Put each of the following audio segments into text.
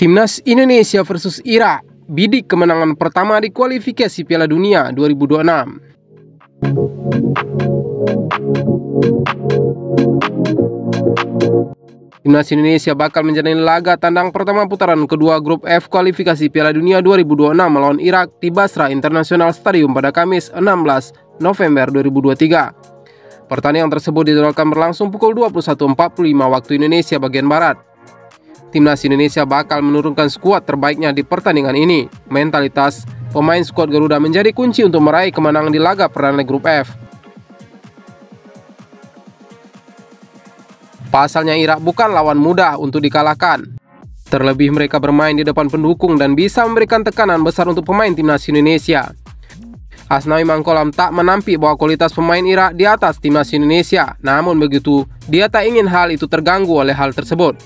Timnas Indonesia versus Irak bidik kemenangan pertama di kualifikasi Piala Dunia 2026. Timnas Indonesia bakal menjalani laga tandang pertama putaran kedua grup F kualifikasi Piala Dunia 2026 melawan Irak di Basra International Stadium pada Kamis 16 November 2023. Pertandingan tersebut dijadwalkan berlangsung pukul 21.45 waktu Indonesia bagian Barat timnas Indonesia bakal menurunkan skuad terbaiknya di pertandingan ini. Mentalitas pemain skuad Garuda menjadi kunci untuk meraih kemenangan di laga perdana grup F. Pasalnya Irak bukan lawan mudah untuk dikalahkan. Terlebih mereka bermain di depan pendukung dan bisa memberikan tekanan besar untuk pemain timnas Indonesia. Asnawi Mangkolam tak menampik bahwa kualitas pemain Irak di atas timnas Indonesia. Namun begitu, dia tak ingin hal itu terganggu oleh hal tersebut.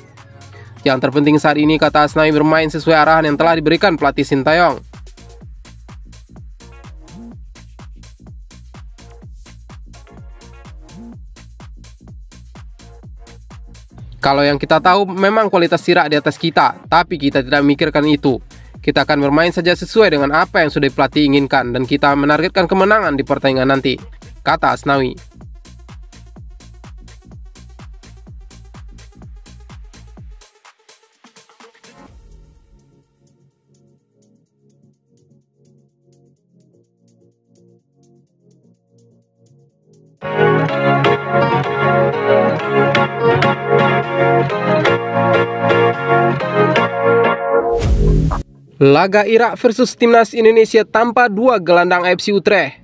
Yang terpenting saat ini kata Asnawi bermain sesuai arahan yang telah diberikan pelatih Sintayong. Kalau yang kita tahu memang kualitas Sirak di atas kita, tapi kita tidak memikirkan itu. Kita akan bermain saja sesuai dengan apa yang sudah pelatih inginkan dan kita menargetkan kemenangan di pertandingan nanti, kata Asnawi. Laga Irak versus Timnas Indonesia tanpa dua gelandang FC Utrecht.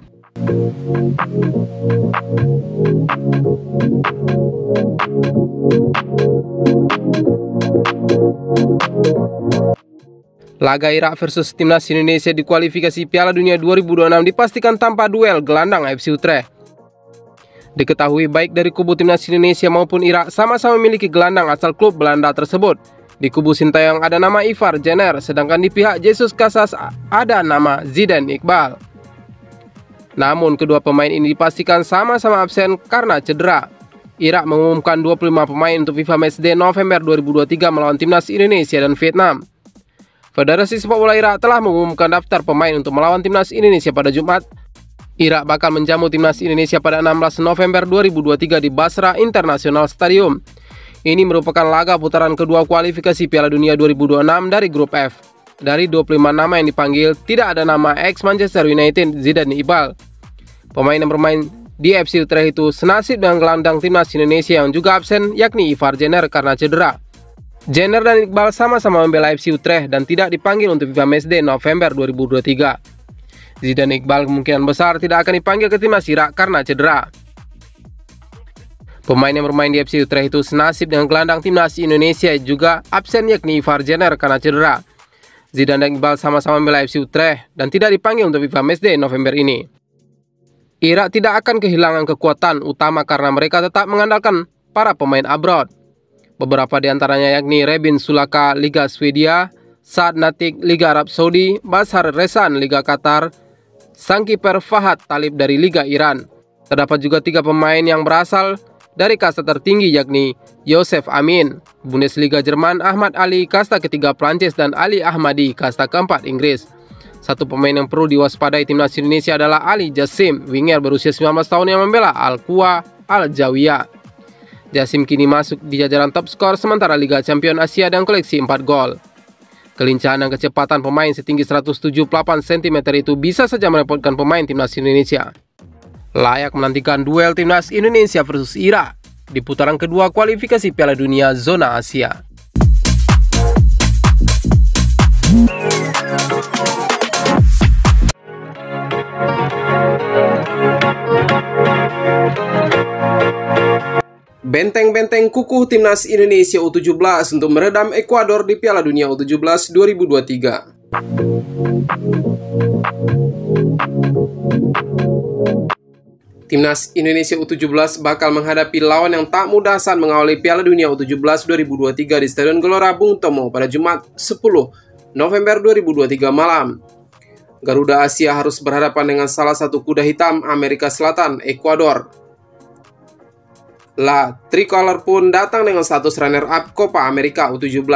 Laga Irak versus Timnas Indonesia di kualifikasi Piala Dunia 2026 dipastikan tanpa duel gelandang FC Utrecht. Diketahui baik dari kubu Timnas Indonesia maupun Irak sama-sama memiliki gelandang asal klub Belanda tersebut, di kubu Sintayong ada nama Ivar Jenner, sedangkan di pihak Jesus Casas ada nama Zidane Iqbal. Namun kedua pemain ini dipastikan sama-sama absen karena cedera. Irak mengumumkan 25 pemain untuk FIFA Matchday November 2023 melawan timnas Indonesia dan Vietnam. Federasi Sepak Bola Irak telah mengumumkan daftar pemain untuk melawan timnas Indonesia pada Jumat. Irak bakal menjamu timnas Indonesia pada 16 November 2023 di Basra International Stadium. Ini merupakan laga putaran kedua kualifikasi Piala Dunia 2026 dari grup F. Dari 25 nama yang dipanggil, tidak ada nama ex Manchester United Zidane Iqbal. Pemain yang bermain di FC Utrecht itu senasib dengan gelandang timnas Indonesia yang juga absen yakni Ivar Jenner karena cedera. Jenner dan Iqbal sama-sama membela FC Utrecht dan tidak dipanggil untuk FIFA Matchday November 2023. Zidane Iqbal kemungkinan besar tidak akan dipanggil ke timnas Irak karena cedera. Pemain yang bermain di FC Utrecht itu senasib dengan gelandang timnas Indonesia juga absen yakni Ivar Jenner karena cedera. Zidane dan Iqbal sama-sama membela FC Utrecht dan tidak dipanggil untuk FIFA Matchday November ini. Irak tidak akan kehilangan kekuatan utama karena mereka tetap mengandalkan para pemain abroad. Beberapa di antaranya yakni Rebin Sulaka Liga Swedia, Saad Natik Liga Arab Saudi, Bashar Resan Liga Qatar, sang kiper Fahad Talib dari Liga Iran. Terdapat juga tiga pemain yang berasal dari kasta tertinggi yakni Yosef Amin, Bundesliga Jerman Ahmad Ali kasta ketiga Prancis dan Ali Ahmadi kasta keempat Inggris. Satu pemain yang perlu diwaspadai timnas Indonesia adalah Ali Jasim, winger berusia 19 tahun yang membela Al-Quwa Al-Jawiya. Jasim kini masuk di jajaran top skor sementara Liga Champion Asia dan koleksi 4 gol. Kelincahan dan kecepatan pemain setinggi 178 cm itu bisa saja merepotkan pemain timnas Indonesia layak menantikan duel timnas Indonesia versus Irak di putaran kedua kualifikasi Piala Dunia zona Asia. Benteng-benteng kukuh timnas Indonesia U17 untuk meredam Ekuador di Piala Dunia U17 2023. Timnas Indonesia U17 bakal menghadapi lawan yang tak mudah saat mengawali Piala Dunia U17 2023 di Stadion Gelora Bung Tomo pada Jumat 10 November 2023 malam. Garuda Asia harus berhadapan dengan salah satu kuda hitam Amerika Selatan, Ekuador. La Tricolor pun datang dengan status runner-up Copa America U17.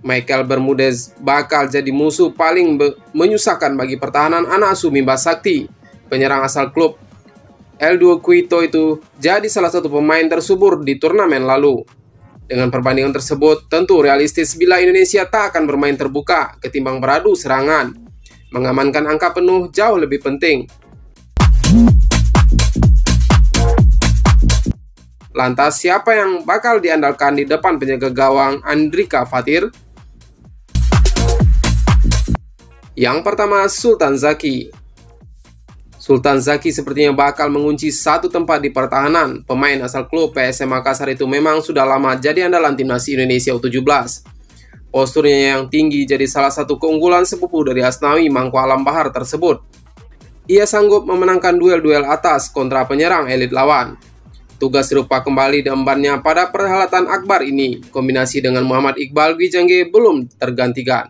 Michael Bermudez bakal jadi musuh paling menyusahkan bagi pertahanan anak asuh Mimba Sakti. Penyerang asal klub L2 Quito itu jadi salah satu pemain tersubur di turnamen lalu. Dengan perbandingan tersebut, tentu realistis bila Indonesia tak akan bermain terbuka ketimbang beradu serangan. Mengamankan angka penuh jauh lebih penting. Lantas siapa yang bakal diandalkan di depan penjaga gawang Andrika Fatir? Yang pertama, Sultan Zaki. Sultan Zaki sepertinya bakal mengunci satu tempat di pertahanan. Pemain asal klub PSM Makassar itu memang sudah lama jadi andalan timnas Indonesia U17. Posturnya yang tinggi jadi salah satu keunggulan sepupu dari Asnawi Mangku Alam Bahar tersebut. Ia sanggup memenangkan duel-duel atas kontra penyerang elit lawan. Tugas serupa kembali diembannya pada perhelatan akbar ini. Kombinasi dengan Muhammad Iqbal Gwijangge belum tergantikan.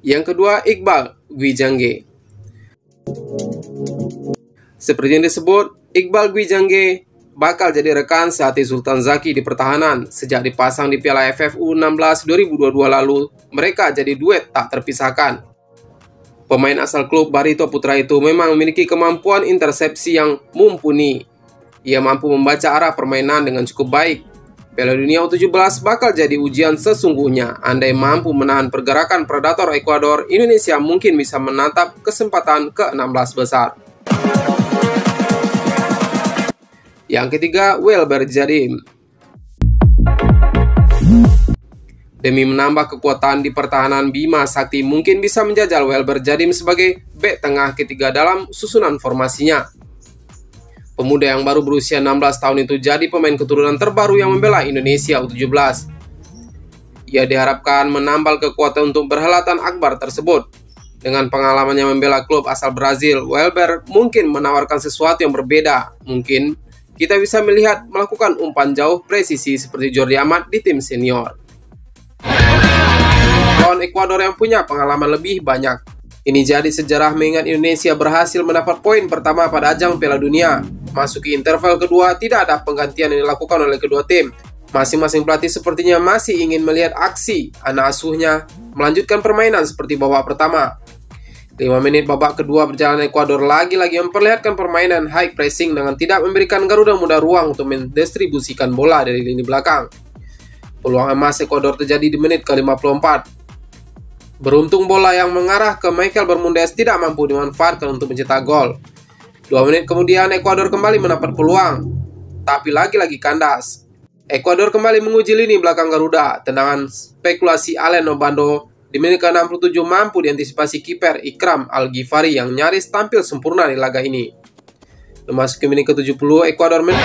Yang kedua, Iqbal Gwijangge. Seperti yang disebut, Iqbal Gwijangge bakal jadi rekan Sati Sultan Zaki di pertahanan. Sejak dipasang di Piala AFF U16 2022 lalu, mereka jadi duet tak terpisahkan. Pemain asal klub Barito Putra itu memang memiliki kemampuan intersepsi yang mumpuni. Ia mampu membaca arah permainan dengan cukup baik Piala Dunia U17 bakal jadi ujian sesungguhnya. Andai mampu menahan pergerakan predator Ekuador, Indonesia mungkin bisa menatap kesempatan ke-16 besar. Yang ketiga, Welber Jadim. Demi menambah kekuatan di pertahanan Bima Sakti mungkin bisa menjajal Welber Jadim sebagai bek tengah ketiga dalam susunan formasinya. Pemuda yang baru berusia 16 tahun itu jadi pemain keturunan terbaru yang membela Indonesia U17. Ia diharapkan menambal kekuatan untuk berhelatan akbar tersebut. Dengan pengalamannya membela klub asal Brazil, Welber mungkin menawarkan sesuatu yang berbeda. Mungkin kita bisa melihat melakukan umpan jauh presisi seperti Jordi Amat di tim senior. Lawan Ekuador yang punya pengalaman lebih banyak. Ini jadi sejarah mengingat Indonesia berhasil mendapat poin pertama pada ajang Piala Dunia Masuki interval kedua, tidak ada penggantian yang dilakukan oleh kedua tim. Masing-masing pelatih sepertinya masih ingin melihat aksi anak asuhnya melanjutkan permainan seperti babak pertama. 5 menit babak kedua berjalan Ekuador lagi-lagi memperlihatkan permainan high pressing dengan tidak memberikan Garuda Muda ruang untuk mendistribusikan bola dari lini belakang. Peluang emas Ekuador terjadi di menit ke-54. Beruntung bola yang mengarah ke Michael Bermudez tidak mampu dimanfaatkan untuk mencetak gol. Dua menit kemudian Ekuador kembali mendapat peluang, tapi lagi-lagi kandas. Ekuador kembali menguji lini belakang Garuda. Tendangan spekulasi Allen Obando di menit ke-67 mampu diantisipasi kiper Ikram Al-Ghifari yang nyaris tampil sempurna di laga ini. Memasuki menit ke-70, Ekuador men